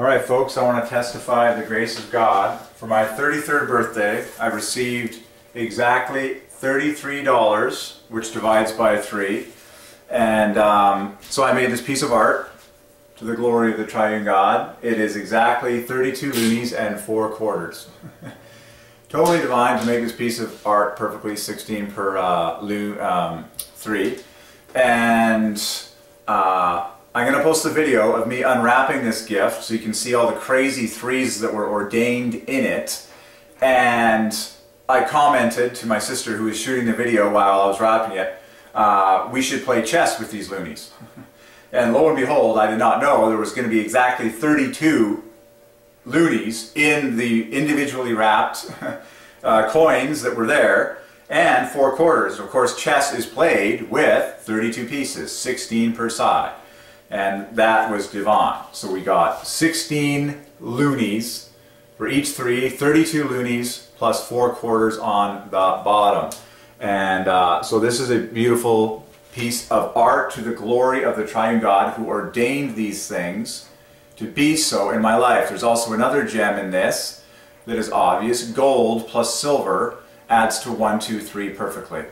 All right, folks, I want to testify the grace of God. For my 33rd birthday, I received exactly $33, which divides by 3. And um, so I made this piece of art to the glory of the triune God. It is exactly 32 loonies and 4 quarters. totally divine to make this piece of art perfectly 16 per uh, loon, um, 3. And uh, I'm going to post a video of me unwrapping this gift so you can see all the crazy threes that were ordained in it. And I commented to my sister who was shooting the video while I was wrapping it, uh, we should play chess with these loonies. and lo and behold, I did not know there was going to be exactly 32 loonies in the individually wrapped uh, coins that were there and four quarters. Of course, chess is played with 32 pieces, 16 per side and that was divine. So we got 16 loonies for each three, 32 loonies plus four quarters on the bottom. And uh, so this is a beautiful piece of art to the glory of the triune God who ordained these things to be so in my life. There's also another gem in this that is obvious. Gold plus silver adds to 1, 2, 3 perfectly.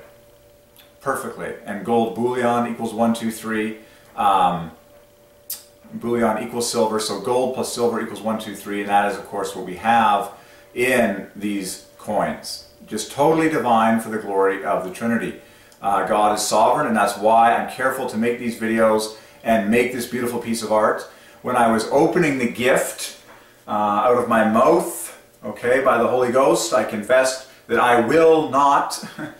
Perfectly. And gold bullion equals 1, 2, 3. Um, bullion equals silver, so gold plus silver equals one, two, three, and that is, of course, what we have in these coins. Just totally divine for the glory of the Trinity. Uh, God is sovereign, and that's why I'm careful to make these videos and make this beautiful piece of art. When I was opening the gift uh, out of my mouth, okay, by the Holy Ghost, I confessed that I will not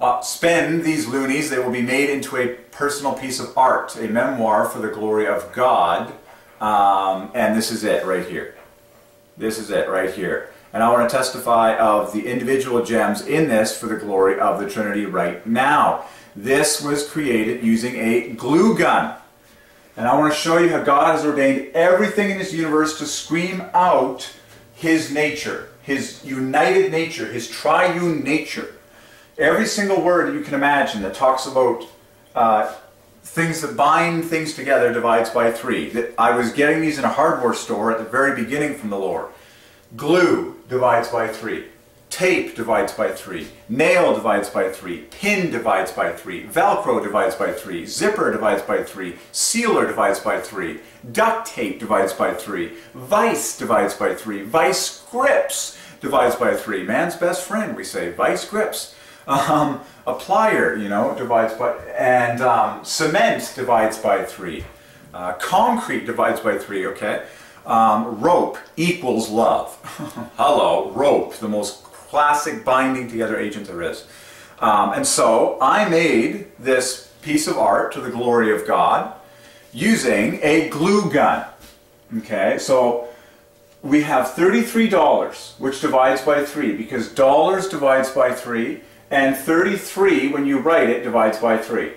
uh, spend these loonies. They will be made into a personal piece of art, a memoir for the glory of God. Um, and this is it right here. This is it right here. And I want to testify of the individual gems in this for the glory of the Trinity right now. This was created using a glue gun. And I want to show you how God has ordained everything in this universe to scream out His nature, His united nature, His triune nature. Every single word you can imagine that talks about uh, things that bind things together divides by three. That I was getting these in a hardware store at the very beginning from the Lord. Glue divides by three. Tape divides by three. Nail divides by three. Pin divides by three. Velcro divides by three. Zipper divides by three. Sealer divides by three. Duct tape divides by three. Vice divides by three. Vice grips divides by three. Man's best friend, we say. Vice grips. Um, a plier, you know, divides by, and um, cement divides by three. Uh, concrete divides by three, okay? Um, rope equals love. Hello, rope, the most classic binding together agent there is. Um, and so I made this piece of art to the glory of God using a glue gun. Okay, so we have $33, which divides by 3, because dollars divides by 3, and 33, when you write it, divides by 3.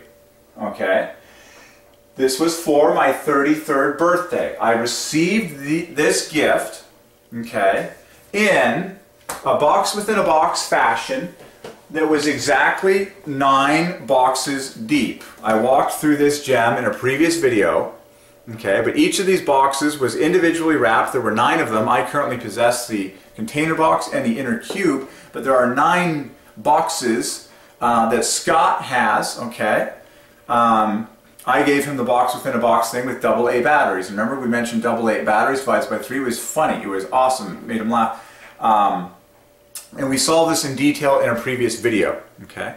Okay? This was for my 33rd birthday. I received the, this gift, okay, in a box within a box fashion that was exactly nine boxes deep. I walked through this gem in a previous video, okay, but each of these boxes was individually wrapped. There were nine of them. I currently possess the container box and the inner cube, but there are nine boxes uh, that Scott has, okay? Um, I gave him the box within a box thing with double A batteries. Remember we mentioned double A batteries divided by 3 it was funny. It was awesome. It made him laugh. Um, and we saw this in detail in a previous video, okay?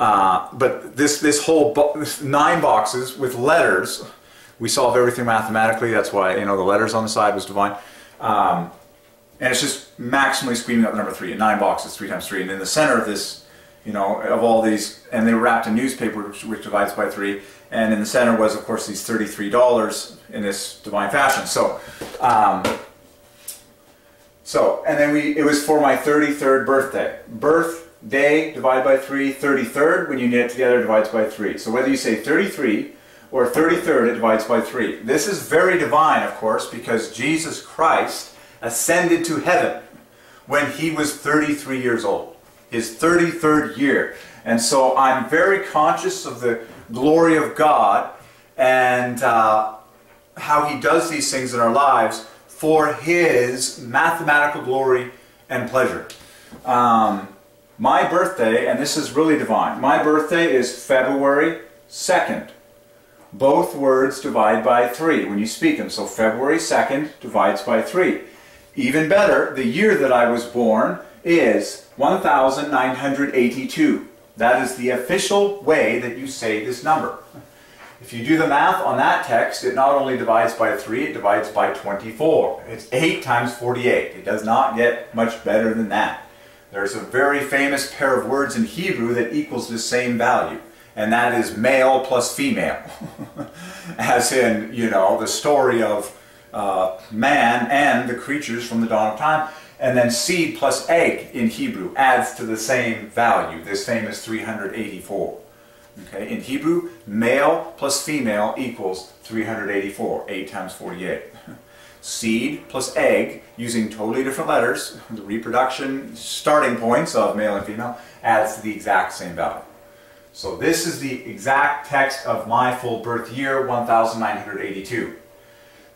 Uh, but this, this whole bo this nine boxes with letters, we solve everything mathematically. That's why, you know, the letters on the side was divine. Um, and it's just maximally screaming out the number three, nine boxes, three times three. And in the center of this, you know, of all these, and they were wrapped in newspaper, which, which divides by three. And in the center was, of course, these $33 in this divine fashion. So, um, so, and then we, it was for my 33rd birthday. Birthday divided by 3, 33rd, when you knit it together, divides by 3. So whether you say 33 or 33rd, it divides by 3. This is very divine, of course, because Jesus Christ ascended to heaven when he was 33 years old, his 33rd year. And so I'm very conscious of the glory of God and uh, how he does these things in our lives for his mathematical glory and pleasure. Um, my birthday, and this is really divine, my birthday is February 2nd. Both words divide by 3 when you speak them. So February 2nd divides by 3. Even better, the year that I was born is 1982. That is the official way that you say this number. If you do the math on that text, it not only divides by 3, it divides by 24. It's 8 times 48. It does not get much better than that. There's a very famous pair of words in Hebrew that equals the same value, and that is male plus female. As in, you know, the story of uh, man and the creatures from the dawn of time. And then seed plus egg in Hebrew adds to the same value, this famous 384. Okay, in Hebrew, male plus female equals 384, 8 times 48. Seed plus egg, using totally different letters, the reproduction starting points of male and female, adds to the exact same value. So this is the exact text of my full birth year, 1982.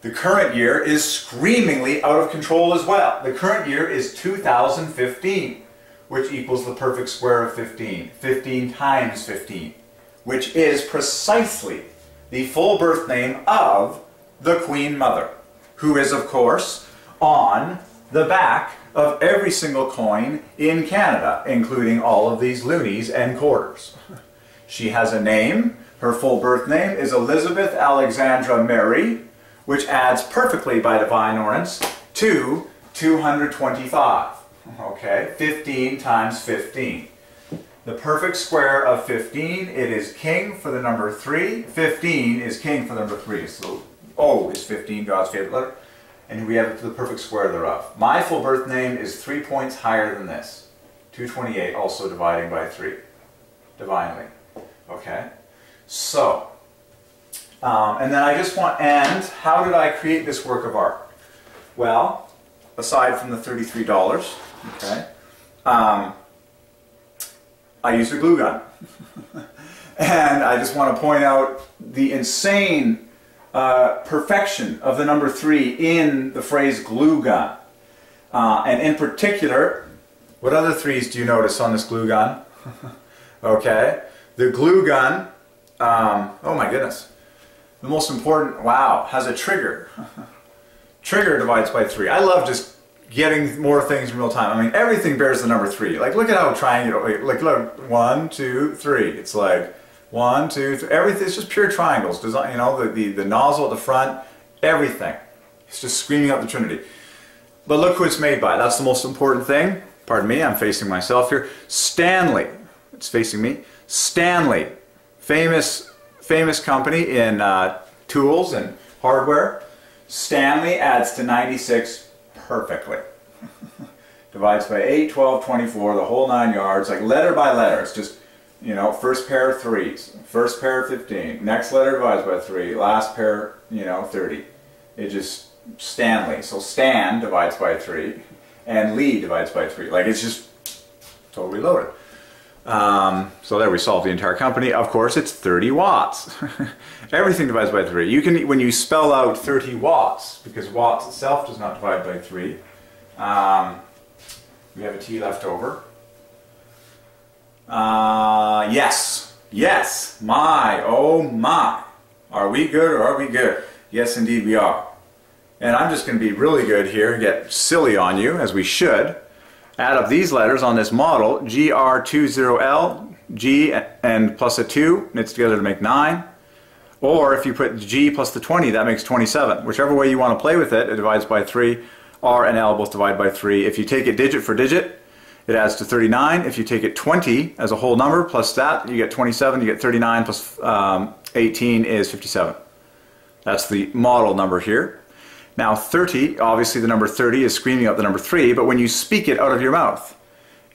The current year is screamingly out of control as well. The current year is 2015, which equals the perfect square of 15. 15 times 15, which is precisely the full birth name of the Queen Mother, who is, of course, on the back of every single coin in Canada, including all of these loonies and quarters. She has a name. Her full birth name is Elizabeth Alexandra Mary, which adds perfectly by divine ordinance to 225. Okay, 15 times 15. The perfect square of 15, it is king for the number 3. 15 is king for the number 3. So O is 15, God's favorite letter. And we have the perfect square thereof. My full birth name is three points higher than this. 228, also dividing by 3. Divinely. Okay? So, um, and then I just want, and how did I create this work of art? Well, aside from the $33, okay, um, I used a glue gun. and I just want to point out the insane uh, perfection of the number three in the phrase glue gun. Uh, and in particular, what other threes do you notice on this glue gun? okay, the glue gun, um, oh my goodness, the most important, wow, has a trigger. trigger divides by 3. I love just getting more things in real time. I mean, everything bears the number 3. Like, look at how triangular, like, look, one, two, three. It's like one, two, three. Everything, it's just pure triangles. Design, you know, the, the, the nozzle at the front, everything. It's just screaming out the Trinity. But look who it's made by. That's the most important thing. Pardon me, I'm facing myself here. Stanley. It's facing me. Stanley, famous famous company in uh, tools and hardware. Stanley adds to 96 perfectly. Divides by 8, 12, 24, the whole nine yards, like letter by letter. It's just, you know, first pair of threes, first pair of 15, next letter divides by 3, last pair, you know, 30. It just, Stanley. So Stan divides by 3, and Lee divides by 3. Like, it's just totally loaded. Um, so there we solved the entire company. Of course, it's 30 watts. Everything divides by 3. You can, when you spell out 30 watts, because watts itself does not divide by 3, um, we have a T left over. Uh, yes, yes, my, oh my. Are we good or are we good? Yes, indeed we are. And I'm just going to be really good here and get silly on you, as we should add up these letters on this model, GR20L, G and plus a 2 knits together to make 9. Or if you put G plus the 20, that makes 27. Whichever way you want to play with it, it divides by 3. R and L both divide by 3. If you take it digit for digit, it adds to 39. If you take it 20 as a whole number plus that, you get 27. You get 39 plus, um, 18 is 57. That's the model number here. Now 30, obviously the number 30 is screaming out the number 3, but when you speak it out of your mouth,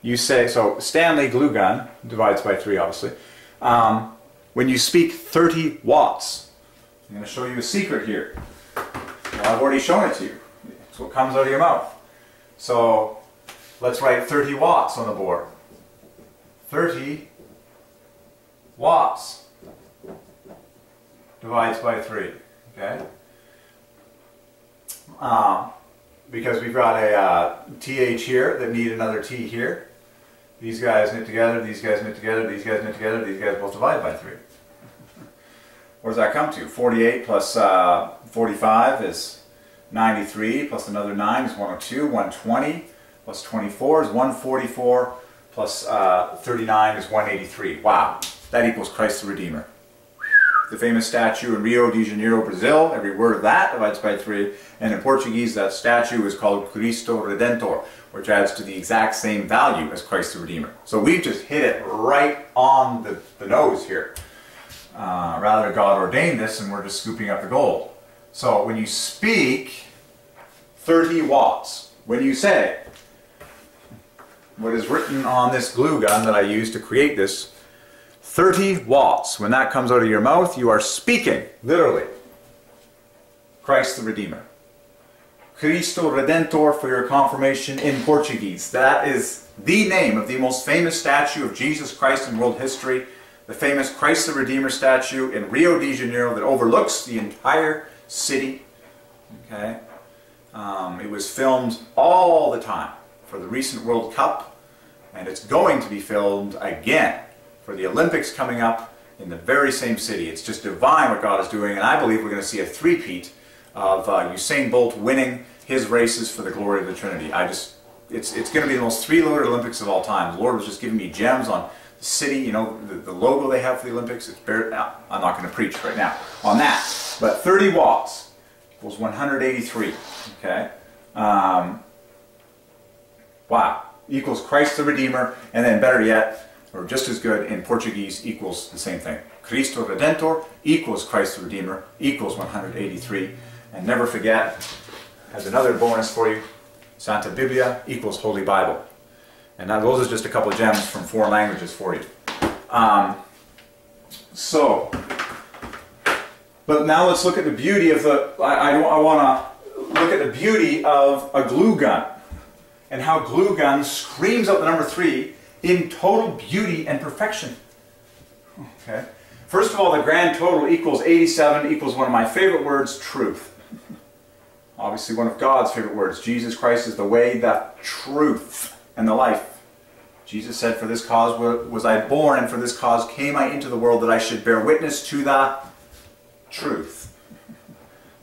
you say, so Stanley glue gun divides by 3 obviously. Um, when you speak 30 watts, I'm going to show you a secret here. Well, I've already shown it to you. It's what comes out of your mouth. So let's write 30 watts on the board. 30 watts divides by 3. Okay? Uh, because we've got a uh, TH here that need another T here. These guys knit together, these guys knit together, these guys knit together, these guys both divide by 3. What does that come to? 48 plus uh, 45 is 93, plus another 9 is 102, 120, plus 24 is 144, plus, uh, 39 is 183. Wow, that equals Christ the Redeemer. The famous statue in Rio de Janeiro, Brazil, every word of that divides by 3, and in Portuguese that statue is called Cristo Redentor, which adds to the exact same value as Christ the Redeemer. So we've just hit it right on the, the nose here. Uh, rather, God ordained this, and we're just scooping up the gold. So when you speak 30 watts, when you say what is written on this glue gun that I used to create this, 30 watts, when that comes out of your mouth, you are speaking, literally, Christ the Redeemer. Cristo Redentor for your confirmation in Portuguese. That is the name of the most famous statue of Jesus Christ in world history the famous Christ the Redeemer statue in Rio de Janeiro that overlooks the entire city. Okay, um, it was filmed all the time for the recent World Cup, and it's going to be filmed again for the Olympics coming up in the very same city. It's just divine what God is doing, and I believe we're going to see a three-peat of uh, Usain Bolt winning his races for the glory of the Trinity. I just, it's, it's going to be the most three-loaded Olympics of all time. The Lord was just giving me gems on the city, you know, the, the, logo they have for the Olympics, it's bare, now, I'm not going to preach right now on that, but 30 watts equals 183, okay? Um, wow, equals Christ the Redeemer, and then better yet, or just as good in Portuguese, equals the same thing. Cristo Redentor equals Christ the Redeemer equals 183. And never forget, as another bonus for you, Santa Biblia equals Holy Bible. And now those are just a couple gems from foreign languages for you. Um, so, but now let's look at the beauty of the, I, I, I want to look at the beauty of a glue gun and how glue gun screams out the number three in total beauty and perfection. Okay. First of all, the grand total equals 87 equals one of my favorite words, truth. Obviously one of God's favorite words. Jesus Christ is the way, the truth, and the life. Jesus said, For this cause was I born, and for this cause came I into the world, that I should bear witness to the truth.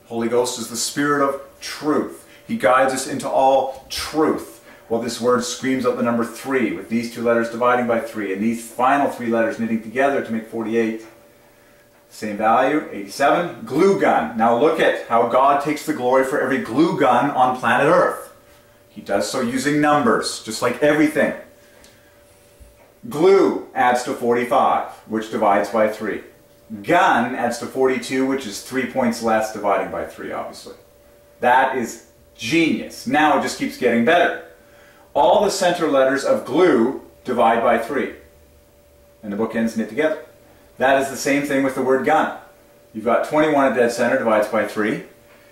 Holy Ghost is the Spirit of truth. He guides us into all truth. Well, this word screams out the number three, with these two letters dividing by three, and these final three letters knitting together to make 48. Same value, 87. Glue gun. Now look at how God takes the glory for every glue gun on planet Earth. He does so using numbers, just like everything. Glue adds to 45, which divides by 3. Gun adds to 42, which is 3 points less, dividing by 3, obviously. That is genius. Now it just keeps getting better. All the center letters of glue divide by 3. And the bookends knit together. That is the same thing with the word gun. You've got 21 at dead center divides by 3.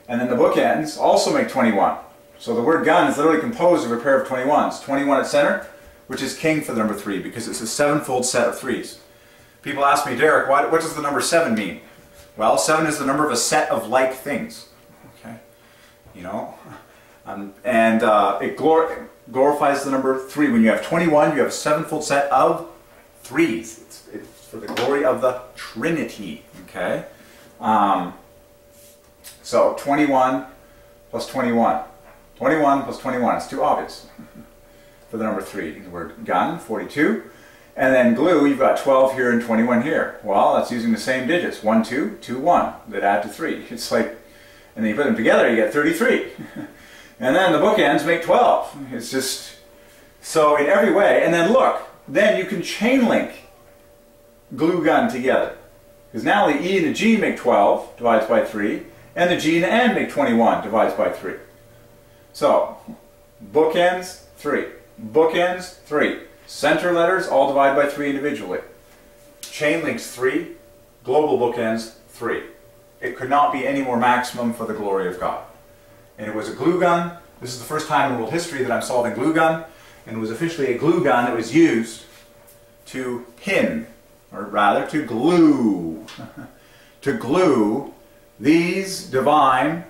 And then the bookends also make 21. So the word gun is literally composed of a pair of 21s. 21 at center, which is king for the number three because it's a sevenfold set of threes. People ask me, Derek, what, what does the number seven mean? Well, seven is the number of a set of like things. Okay, you know, um, and uh, it glor glorifies the number three. When you have 21, you have a sevenfold set of threes. It's, it's for the glory of the Trinity. Okay, um, so 21 plus 21. 21 plus 21. It's too obvious for the number 3. The word gun, 42. And then glue, you've got 12 here and 21 here. Well, that's using the same digits. 1, 2, 2, 1 that add to 3. It's like, and then you put them together, you get 33. and then the bookends make 12. It's just, so in every way. And then look, then you can chain link glue gun together. Because now the E and the G make 12, divides by 3, and the G and the N make 21, divides by 3. So, bookends, 3. Bookends, 3. Center letters, all divide by 3 individually. Chain links, 3. Global bookends, 3. It could not be any more maximum for the glory of God. And it was a glue gun. This is the first time in world history that I'm solving a glue gun. And it was officially a glue gun that was used to pin, or rather to glue, to glue these divine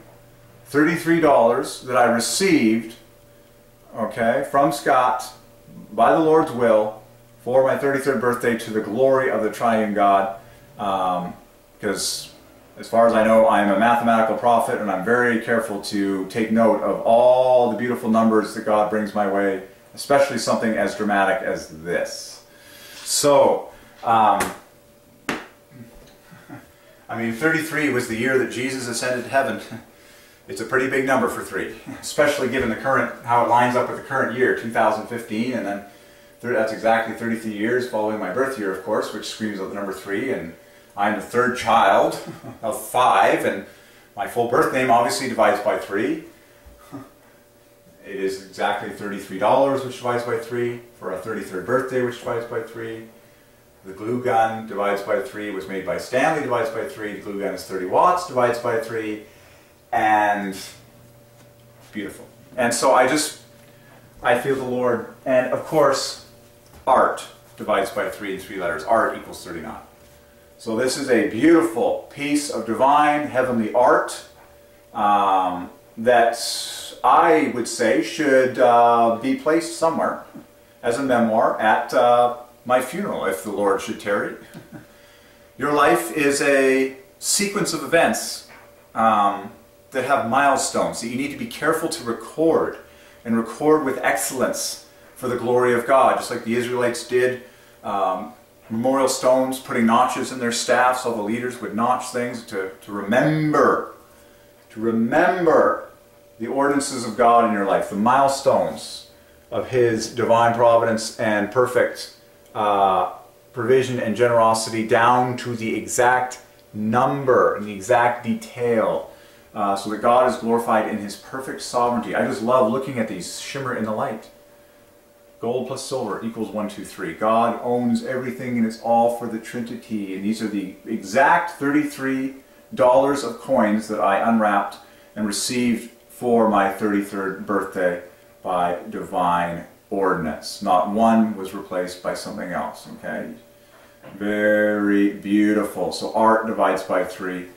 $33 that I received, okay, from Scott by the Lord's will for my 33rd birthday to the glory of the triune God. Because um, as far as I know, I'm a mathematical prophet and I'm very careful to take note of all the beautiful numbers that God brings my way, especially something as dramatic as this. So, um, I mean, 33 was the year that Jesus ascended to heaven. It's a pretty big number for three, especially given the current, how it lines up with the current year, 2015, and then that's exactly 33 years following my birth year, of course, which screams out the number three, and I'm the third child of five, and my full birth name obviously divides by three. It is exactly $33, which divides by three, for a 33rd birthday, which divides by three. The glue gun divides by three, was made by Stanley, divides by three. The glue gun is 30 watts, divides by three and beautiful. And so I just, I feel the Lord, and of course, art divides by three and three letters. Art equals 39. So this is a beautiful piece of divine heavenly art um, that I would say should uh, be placed somewhere as a memoir at uh, my funeral, if the Lord should tarry. Your life is a sequence of events um, that have milestones that you need to be careful to record and record with excellence for the glory of God, just like the Israelites did. Um, memorial stones, putting notches in their staffs, all the leaders would notch things to, to remember, to remember the ordinances of God in your life, the milestones of His divine providence and perfect uh, provision and generosity down to the exact number and the exact detail uh, so that God is glorified in his perfect sovereignty. I just love looking at these shimmer in the light. Gold plus silver equals one, two, three. God owns everything and it's all for the Trinity. And these are the exact $33 of coins that I unwrapped and received for my 33rd birthday by divine ordinance. Not one was replaced by something else, okay? Very beautiful. So art divides by 3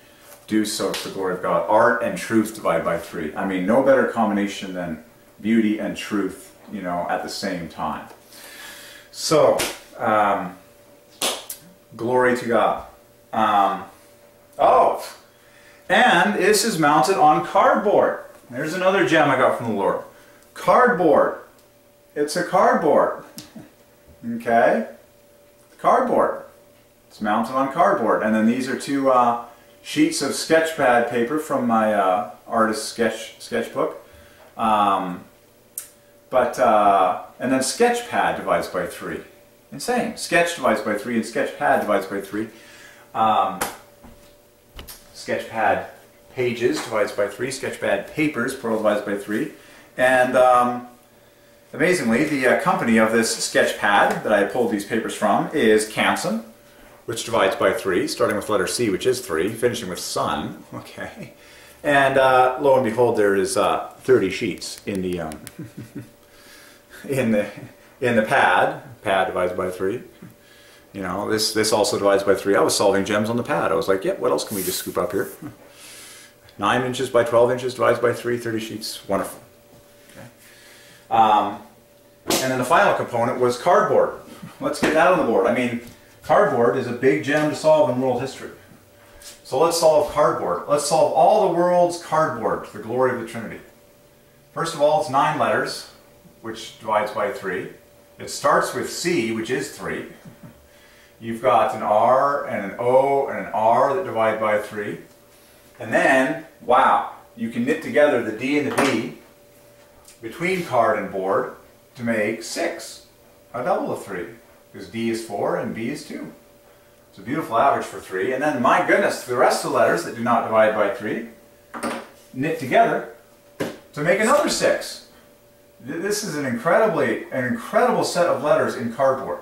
do so to the glory of God. Art and truth divide by three. I mean, no better combination than beauty and truth, you know, at the same time. So, um, glory to God. Um, oh, and this is mounted on cardboard. There's another gem I got from the Lord. Cardboard. It's a cardboard. Okay? Cardboard. It's mounted on cardboard. And then these are two uh, sheets of sketchpad paper from my uh, artist sketch sketchbook. Um, but, uh, and then sketchpad divides by 3. Insane. Sketch divides by 3 and sketchpad divides by 3. Um, sketchpad pages divides by 3. Sketchpad papers, plural, divides by 3. And um, amazingly, the uh, company of this sketchpad that I pulled these papers from is Canson which divides by 3, starting with letter C, which is 3, finishing with sun. Okay. And uh, lo and behold, there is uh, 30 sheets in the, um, in, the, in the pad. Pad divided by 3. You know, this, this also divides by 3. I was solving gems on the pad. I was like, yep, what else can we just scoop up here? 9 inches by 12 inches divides by 3, 30 sheets. Wonderful. Okay. Um, and then the final component was cardboard. Let's get that on the board. I mean, Cardboard is a big gem to solve in world history. So let's solve cardboard. Let's solve all the world's cardboard the glory of the Trinity. First of all, it's nine letters, which divides by three. It starts with C, which is three. You've got an R and an O and an R that divide by three. And then, wow, you can knit together the D and the B between card and board to make six, a double of three because D is 4 and B is 2. It's a beautiful average for 3. And then, my goodness, the rest of the letters that do not divide by 3 knit together to make another 6. This is an incredibly, an incredible set of letters in cardboard.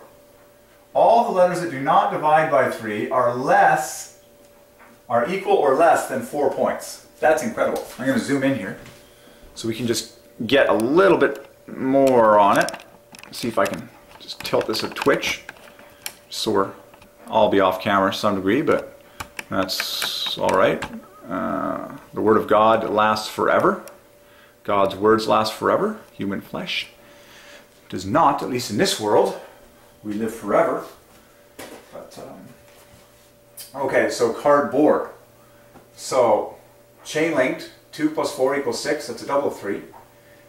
All the letters that do not divide by 3 are less, are equal or less than 4 points. That's incredible. I'm going to zoom in here so we can just get a little bit more on it. See if I can just tilt this a twitch so we're, I'll be off camera to some degree, but that's all right. Uh, the Word of God lasts forever. God's words last forever. Human flesh does not, at least in this world. We live forever. But, um, okay, so cardboard. So chain linked, 2 plus 4 equals 6, that's a double 3.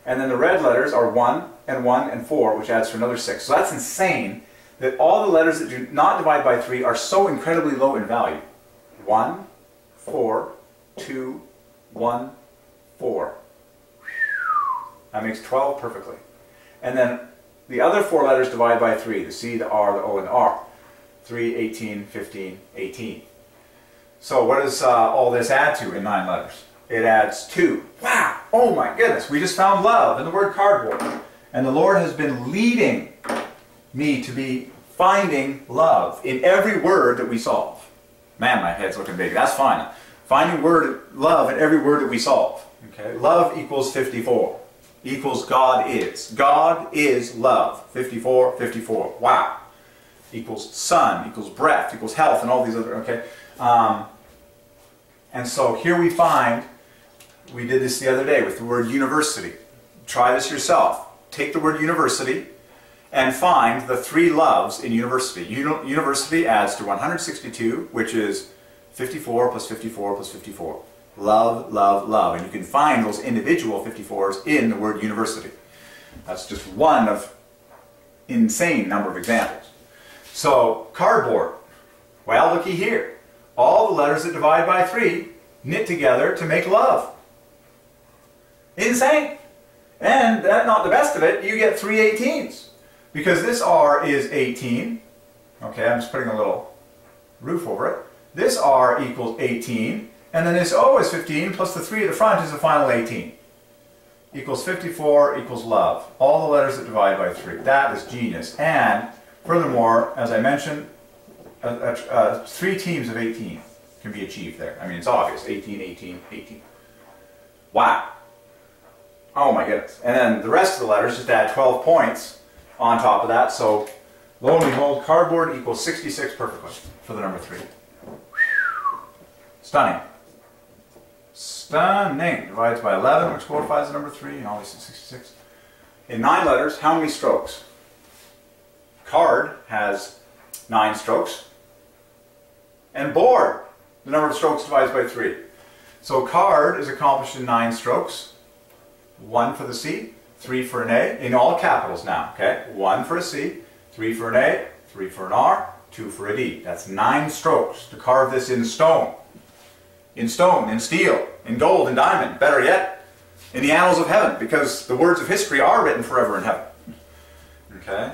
And then the red letters are 1 and 1 and 4, which adds to another 6. So that's insane that all the letters that do not divide by 3 are so incredibly low in value. 1, 4, 2, 1, 4. That makes 12 perfectly. And then the other four letters divide by 3, the C, the R, the O, and the R. 3, 18, 15, 18. So what does uh, all this add to in nine letters? It adds 2. Wow! Oh my goodness, we just found love in the word cardboard. And the Lord has been leading me to be finding love in every word that we solve. Man, my head's looking big. That's fine. Finding word love in every word that we solve. Okay? Love equals 54. Equals God is. God is love. 54, 54. Wow. Equals sun, equals breath, equals health, and all these other, okay? Um, and so here we find, we did this the other day with the word university. Try this yourself. Take the word university and find the three loves in university. University adds to 162, which is 54 plus 54 plus 54. Love, love, love. And you can find those individual 54s in the word university. That's just one of insane number of examples. So, cardboard. Well, looky here. All the letters that divide by 3 knit together to make love. Insane. And that not the best of it, you get three 18s. Because this R is 18. Okay, I'm just putting a little roof over it. This R equals 18. And then this O is 15 plus the 3 at the front is the final 18. Equals 54 equals love. All the letters that divide by 3. That is genius. And furthermore, as I mentioned, three teams of 18 can be achieved there. I mean, it's obvious. 18, 18, 18. Wow. Oh my goodness. And then the rest of the letters just add 12 points on top of that. So lo and behold, cardboard equals 66 perfectly for the number 3. Stunning. Stunning. Divides by 11, which qualifies the number 3, and obviously 66. In nine letters, how many strokes? Card has nine strokes. And board, the number of strokes divides by 3. So card is accomplished in nine strokes. One for the C, three for an A, in all capitals now, okay? One for a C, three for an A, three for an R, two for a D. That's nine strokes to carve this in stone in stone, in steel, in gold, in diamond, better yet, in the annals of heaven, because the words of history are written forever in heaven. Okay?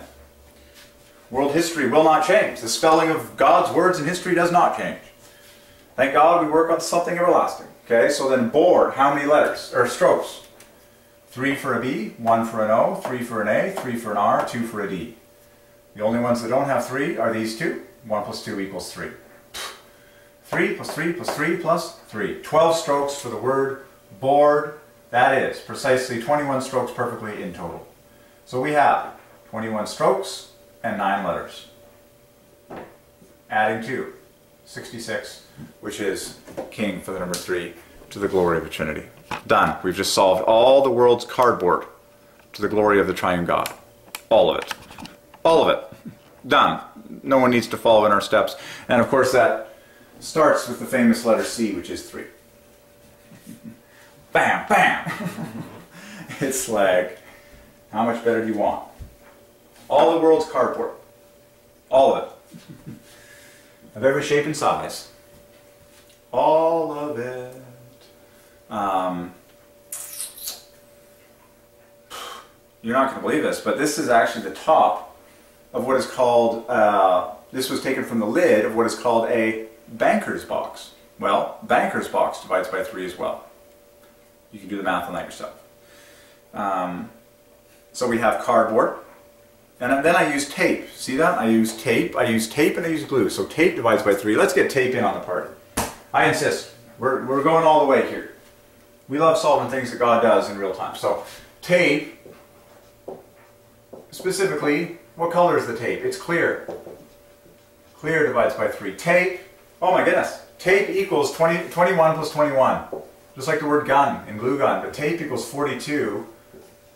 World history will not change. The spelling of God's words in history does not change. Thank God we work on something everlasting. Okay, so then board, how many letters, or strokes? Three for a B, one for an O, three for an A, three for an R, two for a D. The only ones that don't have three are these two. One plus two equals three. 3 plus 3 plus 3 plus 3. 12 strokes for the word board. That is precisely 21 strokes perfectly in total. So we have 21 strokes and 9 letters. Adding 2, 66, which is king for the number 3 to the glory of the Trinity. Done. We've just solved all the world's cardboard to the glory of the triune God. All of it. All of it. Done. No one needs to follow in our steps. And of course that starts with the famous letter C, which is 3. bam, bam! it's like, how much better do you want? All the world's cardboard. All of it. of every shape and size. All of it. Um, you're not going to believe this, but this is actually the top of what is called, uh, this was taken from the lid of what is called a banker's box. Well, banker's box divides by 3 as well. You can do the math on that yourself. Um, so we have cardboard. And then I use tape. See that? I use tape, I use tape, and I use glue. So tape divides by 3. Let's get tape in on the party. I insist. We're, we're going all the way here. We love solving things that God does in real time. So tape, specifically, what color is the tape? It's clear. Clear divides by 3. Tape Oh my goodness. Tape equals 20, 21 plus 21. Just like the word gun in glue gun. But tape equals 42,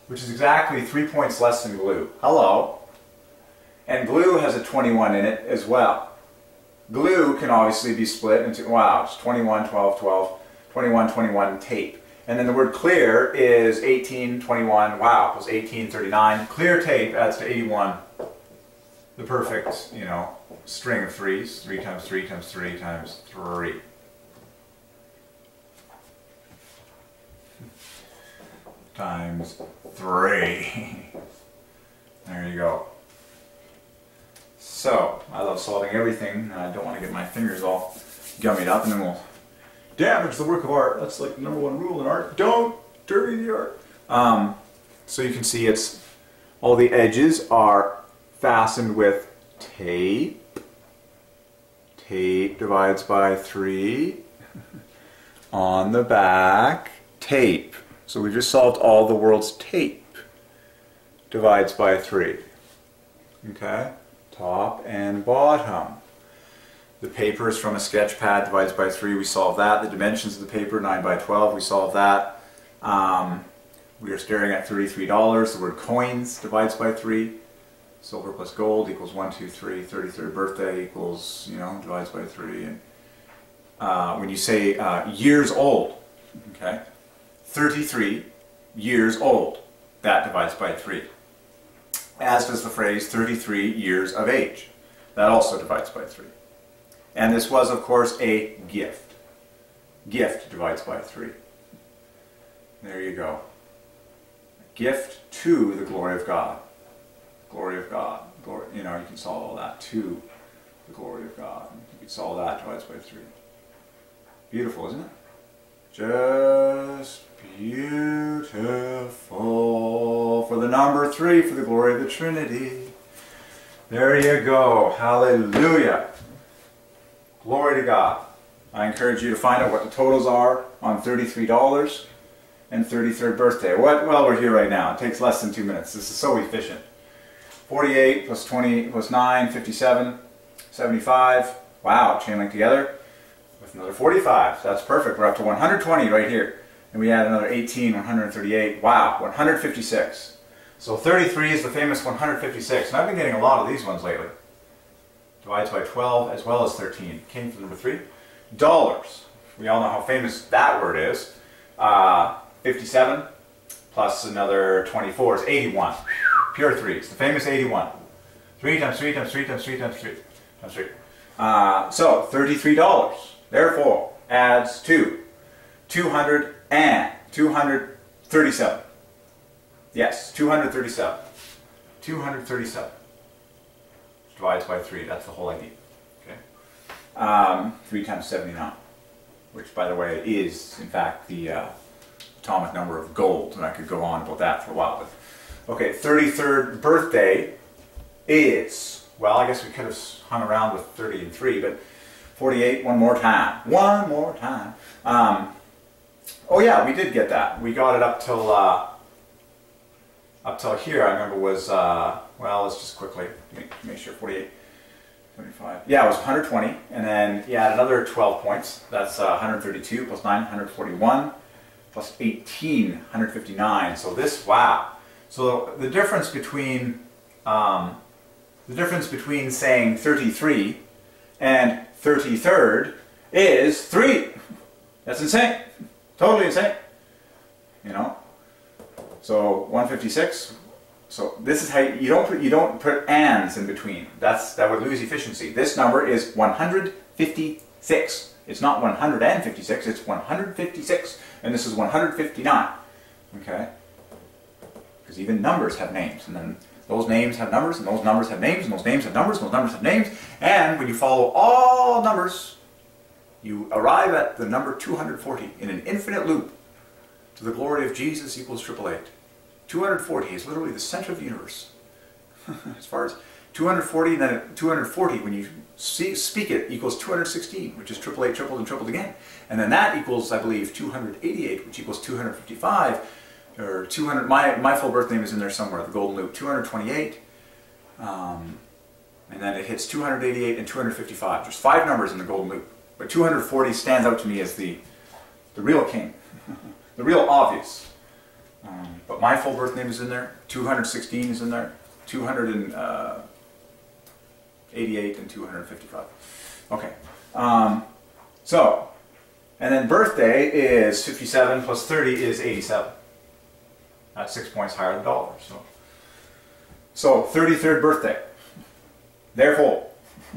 which is exactly three points less than glue. Hello. And glue has a 21 in it as well. Glue can obviously be split into, wow, it's 21, 12, 12, 21, 21 tape. And then the word clear is 18, 21, wow, plus 18, 39. Clear tape adds to 81. The perfect, you know, string of threes. 3 times 3 times 3 times 3. Times 3. there you go. So, I love solving everything. I don't want to get my fingers all gummied up and then we'll damage the work of art. That's like the number one rule in art. Don't dirty the art. Um, so you can see it's all the edges are fastened with tape. Tape divides by 3. On the back, tape. So we just solved all the world's tape. Divides by 3. Okay? Top and bottom. The paper is from a sketch pad, divides by 3, we solve that. The dimensions of the paper, 9 by 12, we solve that. Um, we are staring at $33. The word coins divides by 3. Silver plus gold equals 1, 2, 3. 33rd birthday equals, you know, divides by 3. And uh, when you say uh, years old, okay, 33 years old, that divides by 3. As does the phrase 33 years of age. That also divides by 3. And this was, of course, a gift. Gift divides by 3. There you go. Gift to the glory of God. Glory of God. Glory, you know, you can solve all that to the glory of God. You can solve that divides by 3. Beautiful, isn't it? Just beautiful. For the number 3, for the glory of the Trinity. There you go. Hallelujah. Glory to God. I encourage you to find out what the totals are on $33 and 33rd birthday. What? Well, we're here right now. It takes less than two minutes. This is so efficient. 48 plus 20 plus 9, 57, 75. Wow, chain link together with another 45. That's perfect. We're up to 120 right here. And we add another 18, 138. Wow, 156. So 33 is the famous 156. And I've been getting a lot of these ones lately divides by 12 as well as 13. Came from number 3. Dollars. We all know how famous that word is. Uh, 57 plus another 24 is 81. Pure 3. It's the famous 81. 3 times 3 times 3 times 3 times 3 times 3. Uh, so $33 therefore adds to 200 and 237. Yes, 237. 237 divides by 3. That's the whole idea. Okay? Um, 3 times 79, which, by the way, is, in fact, the uh, atomic number of gold. And I could go on about that for a while. But Okay, 33rd birthday is, well, I guess we could have hung around with 30 and 3, but 48 one more time. One more time. Um, oh, yeah, we did get that. We got it up till... Uh, up till here, I remember was, uh, well, let's just quickly make, make sure, 48, 25. Yeah, it was 120, and then add another 12 points. That's uh, 132 plus 9, 141, plus 18, 159. So this, wow. So the difference between, um, the difference between saying 33 and 33rd is 3. That's insane. Totally insane. You know? So 156. So this is how you, you don't put you don't put ands in between. That's that would lose efficiency. This number is 156. It's not 156. It's 156, and this is 159. Okay. Because even numbers have names, and then those names have numbers, and those numbers have names, and those names have numbers, and those numbers have names. And when you follow all numbers, you arrive at the number 240 in an infinite loop to the glory of Jesus equals triple eight. 240 is literally the center of the universe. as far as 240 and then 240 when you see, speak it equals 216 which is triple eight tripled and tripled again and then that equals I believe 288 which equals 255 or 200 my, my full birth name is in there somewhere the golden loop 228 um, and then it hits 288 and 255. There's five numbers in the golden loop, but 240 stands out to me as the the real king, the real obvious. Um, but my full birth name is in there. 216 is in there. 288 uh, and 255. Okay. Um, so, and then birthday is 57 plus 30 is 87. That's six points higher than dollar. So, so 33rd birthday. Therefore,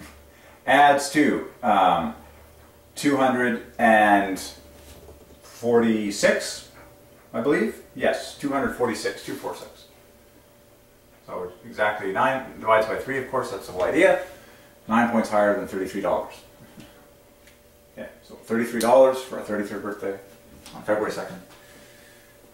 adds to um, 246, I believe. Yes, 246, 246. So exactly 9 divides by 3, of course, that's the whole idea. 9 points higher than $33. Yeah, so $33 for our 33rd birthday on February 2nd.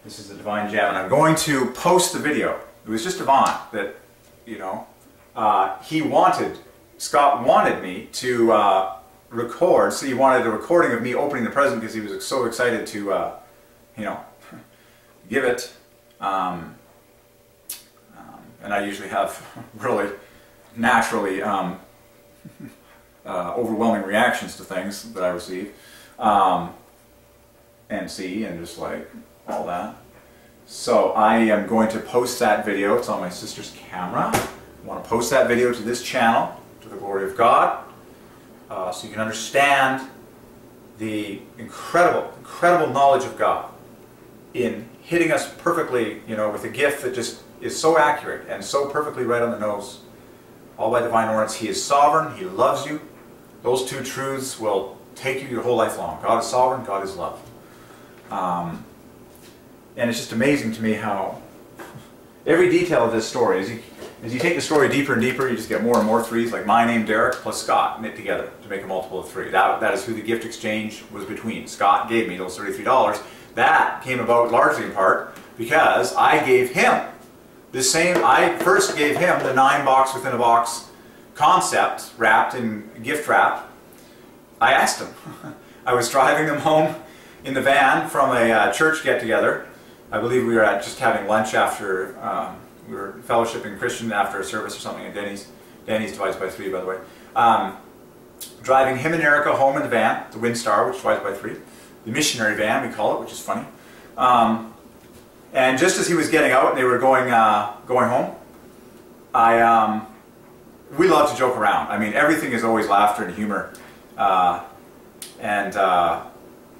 This is the Divine Gem, and I'm going to post the video. It was just Devon that, you know, uh, he wanted, Scott wanted me to uh, record, so he wanted a recording of me opening the present because he was so excited to, uh, you know, give it. Um, um, and I usually have really naturally um, uh, overwhelming reactions to things that I receive um, and see and just like all that. So I am going to post that video. It's on my sister's camera. I want to post that video to this channel, to the glory of God, uh, so you can understand the incredible, incredible knowledge of God in hitting us perfectly, you know, with a gift that just is so accurate and so perfectly right on the nose. All by divine ordinance. He is sovereign. He loves you. Those two truths will take you your whole life long. God is sovereign. God is love. Um, and it's just amazing to me how every detail of this story, as you, as you take the story deeper and deeper, you just get more and more threes, like my name, Derek, plus Scott, knit together to make a multiple of three. That, that is who the gift exchange was between. Scott gave me those $33. That came about largely in part because I gave him the same, I first gave him the nine box within a box concept wrapped in gift wrap. I asked him. I was driving them home in the van from a uh, church get together. I believe we were at just having lunch after um, we were fellowshipping Christian after a service or something at Denny's. Denny's divides by three, by the way. Um, driving him and Erica home in the van, the Windstar, which divides by three. The missionary van, we call it, which is funny. Um, and just as he was getting out and they were going uh, going home, I um, we love to joke around. I mean, everything is always laughter and humor. Uh, and uh,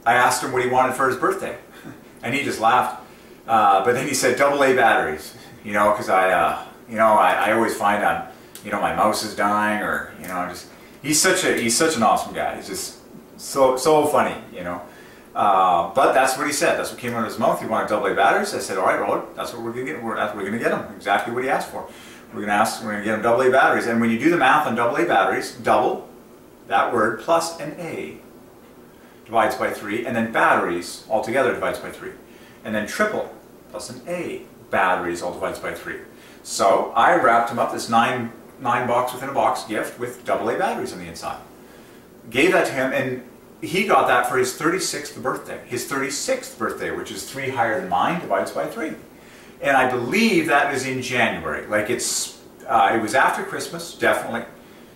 I asked him what he wanted for his birthday, and he just laughed. Uh, but then he said double A batteries, you know, because I, uh, you know, I, I, always find I'm, you know, my mouse is dying, or you know, just he's such a he's such an awesome guy. He's just so so funny, you know. Uh, but that's what he said. That's what came out of his mouth. He wanted double A batteries. I said, all right, Roller, that's what we're gonna get. We're, we're gonna get him. Exactly what he asked for. We're gonna ask. We're gonna get him double A batteries. And when you do the math on double A batteries, double that word plus an A divides by 3, and then batteries altogether divides by 3. And then triple plus an A batteries all divided by 3. So I wrapped him up this 9, nine box within a box gift with double A batteries on the inside. Gave that to him, and he got that for his 36th birthday. His 36th birthday, which is 3 higher than mine, divides by 3. And I believe that was in January. Like it's, uh, it was after Christmas, definitely.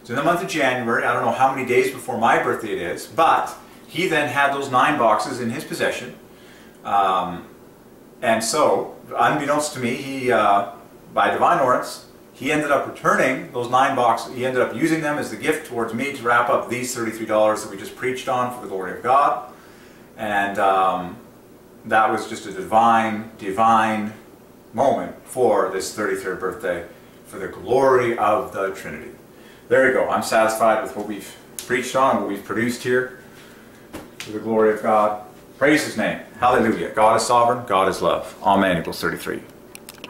It's in the month of January. I don't know how many days before my birthday it is, but he then had those nine boxes in his possession. Um, and so, unbeknownst to me, he, uh, by divine ordinance, he ended up returning those nine boxes. He ended up using them as the gift towards me to wrap up these $33 that we just preached on for the glory of God. And um, that was just a divine, divine moment for this 33rd birthday for the glory of the Trinity. There you go. I'm satisfied with what we've preached on, what we've produced here for the glory of God. Praise His name. Hallelujah. God is sovereign. God is love. Amen. Equals 33.